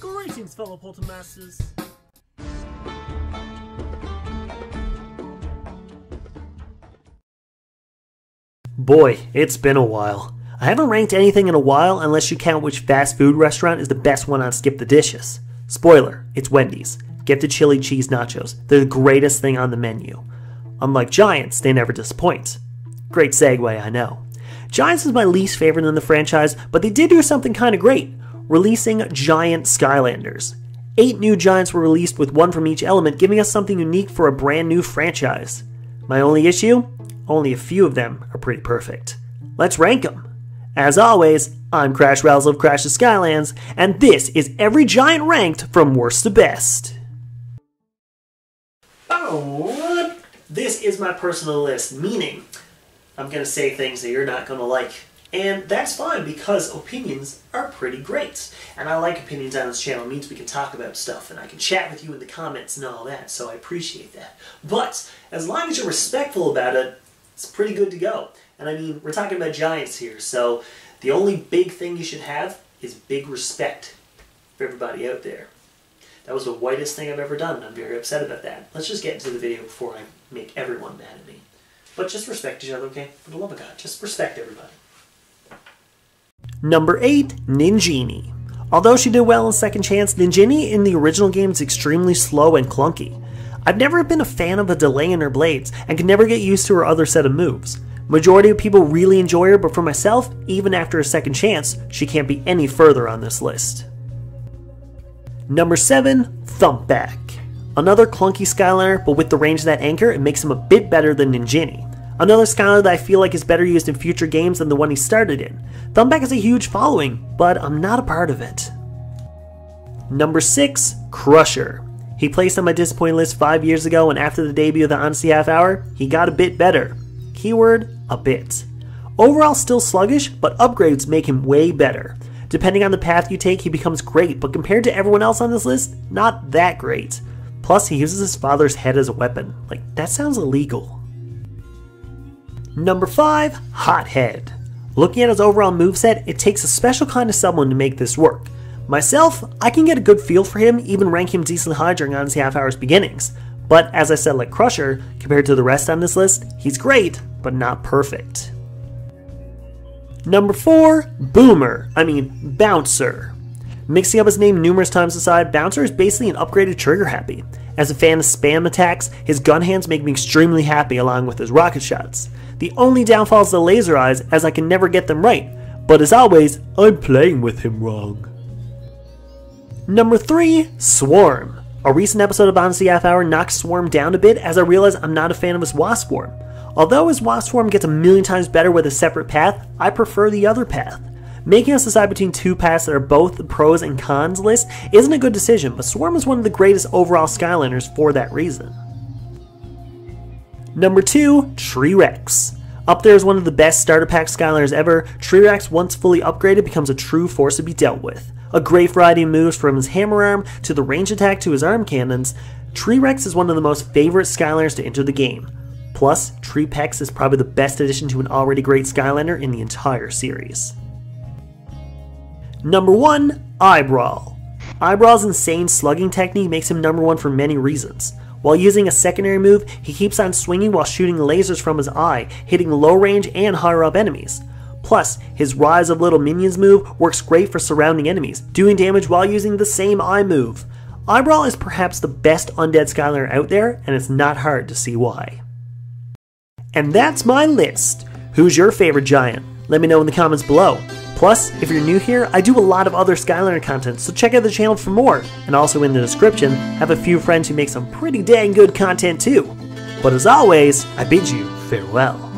Greetings, fellow Portal Masters. Boy, it's been a while. I haven't ranked anything in a while unless you count which fast food restaurant is the best one on Skip the Dishes. Spoiler, it's Wendy's. Get the chili cheese nachos. They're the greatest thing on the menu. Unlike Giants, they never disappoint. Great segue, I know. Giants is my least favorite in the franchise, but they did do something kind of great releasing Giant Skylanders. Eight new Giants were released with one from each element, giving us something unique for a brand new franchise. My only issue? Only a few of them are pretty perfect. Let's rank them. As always, I'm Crash Rowsell of Crash the Skylands, and this is every giant ranked from worst to best. Oh, what? this is my personal list, meaning I'm going to say things that you're not going to like. And that's fine because opinions are pretty great. And I like opinions on this channel. It means we can talk about stuff and I can chat with you in the comments and all that, so I appreciate that. But as long as you're respectful about it, it's pretty good to go. And I mean, we're talking about giants here, so the only big thing you should have is big respect for everybody out there. That was the whitest thing I've ever done, I'm very upset about that. Let's just get into the video before I make everyone mad at me. But just respect each other, okay? For the love of God, just respect everybody. Number 8, Ninjini. Although she did well in Second Chance, Ninjini in the original game is extremely slow and clunky. I've never been a fan of a delay in her blades, and can never get used to her other set of moves. Majority of people really enjoy her, but for myself, even after a second chance, she can't be any further on this list. Number 7, Thumpback. Another clunky Skylander, but with the range of that anchor, it makes him a bit better than Ninjini. Another Skylander that I feel like is better used in future games than the one he started in. Thumpback has a huge following, but I'm not a part of it. Number 6, Crusher. He placed on my disappointing list 5 years ago, and after the debut of the Honesty Half Hour, he got a bit better. Keyword, a bit. Overall still sluggish, but upgrades make him way better. Depending on the path you take, he becomes great, but compared to everyone else on this list, not that great. Plus, he uses his father's head as a weapon. Like, that sounds illegal. Number 5, Hothead. Looking at his overall moveset, it takes a special kind of someone to make this work. Myself, I can get a good feel for him, even rank him decently high during Honesty Half Hour's beginnings. But as I said, like Crusher, compared to the rest on this list, he's great, but not perfect. Number 4, Boomer. I mean, Bouncer. Mixing up his name numerous times aside, Bouncer is basically an upgraded Trigger Happy. As a fan of spam attacks, his gun hands make me extremely happy along with his rocket shots. The only downfall is the laser eyes, as I can never get them right, but as always, I'm playing with him wrong. Number 3, Swarm. A recent episode of Honesty Half Hour knocked Swarm down a bit as I realized I'm not a fan of his Wasp Form. Although his Wasp Form gets a million times better with a separate path, I prefer the other path. Making us decide between two paths that are both the pros and cons list isn't a good decision, but Swarm is one of the greatest overall Skylanders for that reason. Number 2, Tree Rex. Up there is one of the best starter pack Skylanders ever, Tree Rex once fully upgraded becomes a true force to be dealt with. A great variety of moves from his hammer arm to the range attack to his arm cannons, Tree Rex is one of the most favorite Skylanders to enter the game. Plus, Tree Pex is probably the best addition to an already great Skylander in the entire series. Number 1, Eyebrawl. Eyebrawl's insane slugging technique makes him number 1 for many reasons. While using a secondary move, he keeps on swinging while shooting lasers from his eye, hitting low range and higher up enemies. Plus, his Rise of Little Minions move works great for surrounding enemies, doing damage while using the same eye move. Eyebrawl is perhaps the best undead Skylander out there, and it's not hard to see why. And that's my list. Who's your favorite giant? Let me know in the comments below. Plus, if you're new here, I do a lot of other Skylander content, so check out the channel for more. And also in the description, have a few friends who make some pretty dang good content too. But as always, I bid you farewell.